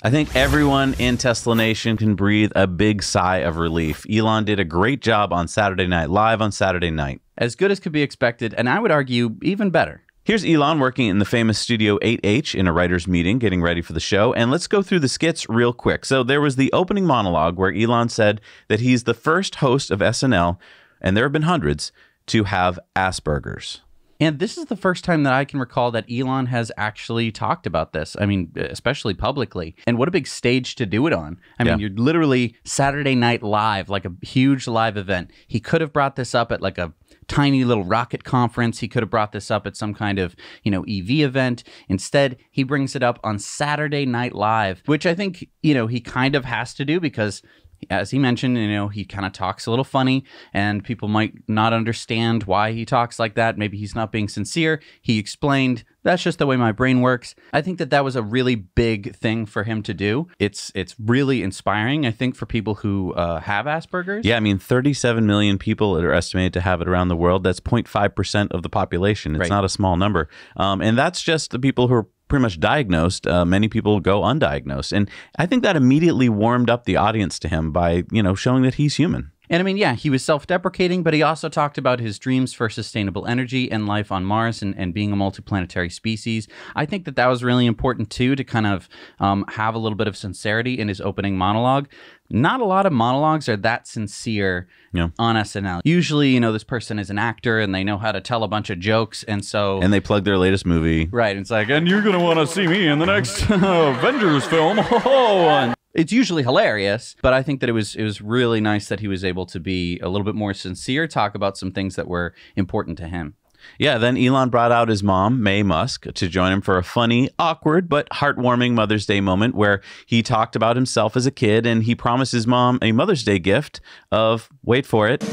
I think everyone in Tesla Nation can breathe a big sigh of relief. Elon did a great job on Saturday Night Live on Saturday night. As good as could be expected, and I would argue even better. Here's Elon working in the famous Studio 8H in a writer's meeting, getting ready for the show. And let's go through the skits real quick. So, there was the opening monologue where Elon said that he's the first host of SNL, and there have been hundreds, to have Asperger's. And this is the first time that I can recall that Elon has actually talked about this. I mean, especially publicly. And what a big stage to do it on. I mean, you're literally Saturday Night Live, like a huge live event. He could have brought this up at like a tiny little rocket conference. He could have brought this up at some kind of, you know, EV event. Instead, he brings it up on Saturday Night Live, which I think, you know, he kind of has to do because as he mentioned, you know, he kind of talks a little funny and people might not understand why he talks like that. Maybe he's not being sincere. He explained that's just the way my brain works. I think that that was a really big thing for him to do. It's it's really inspiring, I think, for people who uh, have Asperger's. Yeah, I mean, 37 million people are estimated to have it around the world. That's 0.5% of the population. It's Right. not a small number. Um, and that's just the people who are pretty much diagnosed. Uh, many people go undiagnosed. And I think that immediately warmed up the audience to him by, you know, showing that he's human. And I mean, yeah, he was self deprecating, but he also talked about his dreams for sustainable energy and life on Mars and, and being a multiplanetary species. I think that that was really important too to kind of um, have a little bit of sincerity in his opening monologue. Not a lot of monologues are that sincere Yeah. on SNL. Usually, you know, this person is an actor and they know how to tell a bunch of jokes. And so. And they plug their latest movie. Right. It's like, and you're going to want to see me in the next Avengers film. and it's usually hilarious, but I think that it was it was really nice that he was able to be a little bit more sincere, talk about some things that were important to him. Yeah, then Elon brought out his mom, Maye Musk, to join him for a funny, awkward, but heartwarming Mother's Day moment where he talked about himself as a kid and he promised his mom a Mother's Day gift of, wait for it,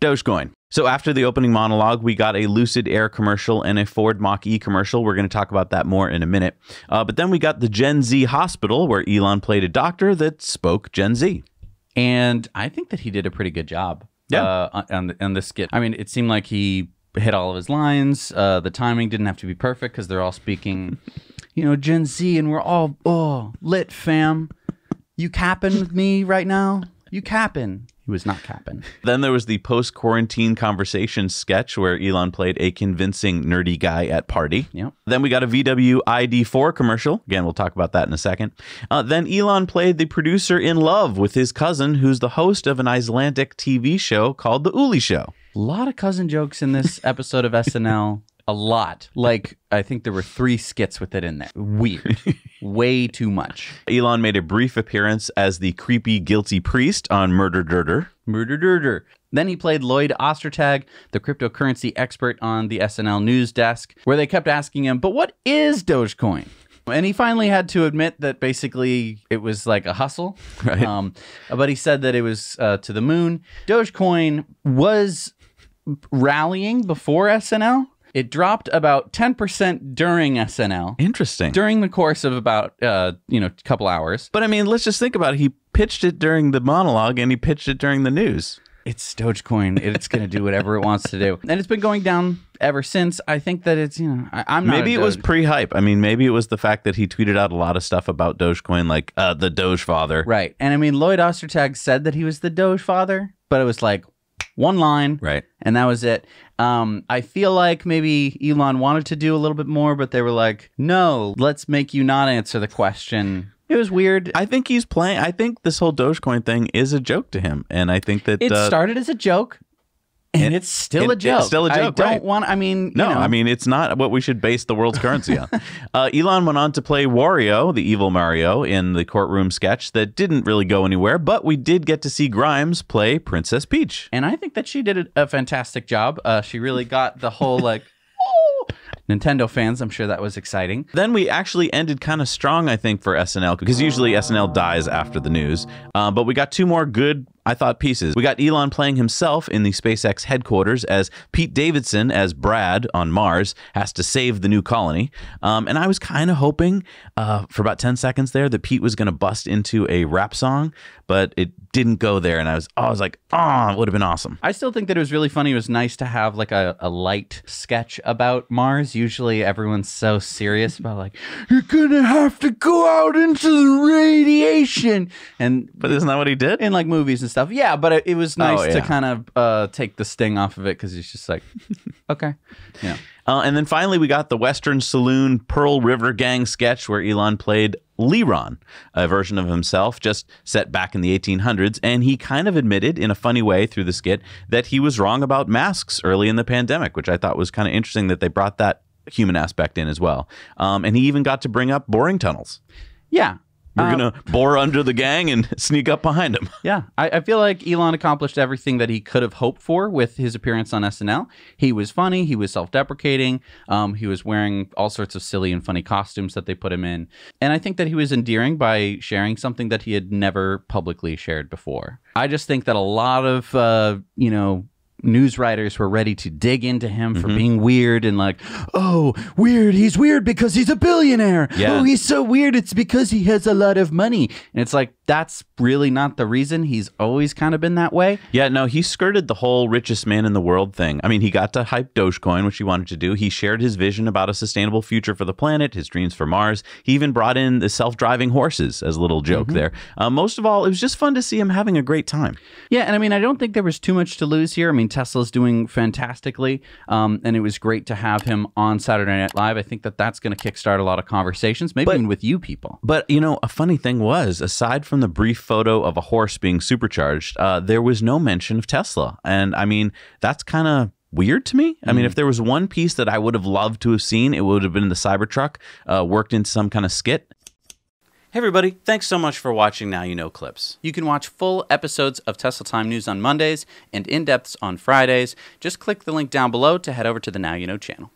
Dogecoin. So after the opening monologue, we got a Lucid Air commercial and a Ford Mach E commercial. We're going to talk about that more in a minute. Uh, but then we got the Gen Z hospital where Elon played a doctor that spoke Gen Z. And I think that he did a pretty good job. Yeah. Uh, on- on the, on this skit. I mean, it seemed like he hit all of his lines. Uh, the timing didn't have to be perfect because they're all speaking, you know, Gen Z, and we're all oh lit, fam. You capping with me right now? You capping? He was not capping. Then there was the post quarantine conversation sketch where Elon played a convincing nerdy guy at party. Yep. Then we got a VW ID4 commercial. Again, we'll talk about that in a second. Uh, then Elon played the producer in love with his cousin, who's the host of an Icelandic TV show called The Uli Show. A lot of cousin jokes in this episode of SNL. A lot. Like, I think there were three skits with it in there. Weird. Way too much. Elon made a brief appearance as the creepy, guilty priest on Murder Durder. Murder Durder. Then he played Lloyd Ostertag, the cryptocurrency expert on the SNL news desk, where they kept asking him, but what is Dogecoin? And he finally had to admit that basically it was like a hustle. Right. Um, but he said that it was uh, to the moon. Dogecoin was rallying before SNL. It dropped about 10% during SNL, Interesting. during the course of about, uh, you know, a couple hours. But I mean, let's just think about it. He pitched it during the monologue and he pitched it during the news. it's Dogecoin. It's going to do whatever it wants to do, and it's been going down ever since. I think that it's you know I, I'm not Maybe it was pre-hype. I mean, maybe it was the fact that he tweeted out a lot of stuff about Dogecoin, like uh, the Doge father. right, and I mean Lloyd Ostertag said that he was the Doge father, but it was like one line, Right. and that was it. Um, I feel like maybe Elon wanted to do a little bit more, but they were like, no, let's make you not answer the question. It was weird. I think he's playing. I think this whole Dogecoin thing is a joke to him, and I think that it uh, started as a joke. And and- it's still and a it's joke. still a joke, I don't want. I mean, No, you know, I mean it's not what we should base the world's currency on. Uh, Elon went on to play Wario, the evil Mario, in the courtroom sketch that didn't really go anywhere, but we did get to see Grimes play Princess Peach. and I think that she did a, a fantastic job. Uh, she really got the whole like, Nintendo fans. I'm sure that was exciting. Then we actually ended kind of strong, I think, for SNL because usually SNL dies after the news. Uh, but we got two more good I thought pieces. We got Elon playing himself in the SpaceX headquarters as Pete Davidson as Brad on Mars has to save the new colony. Um, and I was kind of hoping uh, for about 10 seconds there that Pete was going to bust into a rap song, but it didn't go there. And I was, oh, I was like, oh, it would have been awesome. I still think that it was really funny. It was nice to have like a, a light sketch about Mars. Usually everyone's so serious about like, you're gonna have to go out into the radiation. And But isn't that what he did? in like movies and stuff. Yeah, but it, it was nice Oh, to kind of uh, take the sting off of it because he's just like, okay. Yeah. Uh, and then finally, we got the Western Saloon Pearl River Gang sketch where Elon played Leron, a version of himself just set back in the 1800s. And he kind of admitted in a funny way through the skit that he was wrong about masks early in the pandemic, which I thought was kind of interesting that they brought that human aspect in as well. Um, and he even got to bring up boring tunnels. Yeah. We're Um, going to bore under the gang and sneak up behind him. Yeah, I, I feel like Elon accomplished everything that he could have hoped for with his appearance on SNL. He was funny. He was self-deprecating. Um, he was wearing all sorts of silly and funny costumes that they put him in, and I think that he was endearing by sharing something that he had never publicly shared before. I just think that a lot of uh, you know news writers were ready to dig into him for being weird and like, oh, weird. He's weird because he's a billionaire. Yeah. Oh, he's so weird. It's because he has a lot of money. And it's like, that's really not the reason. He's always kind of been that way. Yeah, no, he skirted the whole richest man in the world thing. I mean, he got to hype Dogecoin, which he wanted to do. He shared his vision about a sustainable future for the planet, his dreams for Mars. He even brought in the self driving horses as a little joke there. Uh, most of all, it was just fun to see him having a great time. Yeah, and I mean, I don't think there was too much to lose here. I mean, Tesla's doing fantastically, um, and it was great to have him on Saturday Night Live. I think that that's going to kickstart a lot of conversations, maybe But- even with you people. But, you know, a funny thing was, aside from the brief photo of a horse being supercharged, uh, there was no mention of Tesla. And I mean, that's kind of weird to me. I mean, if there was one piece that I would have loved to have seen, it would have been the Cybertruck uh, worked into some kind of skit. Hey, everybody. Thanks so much for watching Now You Know Clips. You can watch full episodes of Tesla Time News on Mondays and in depths on Fridays. Just click the link down below to head over to the Now You Know channel.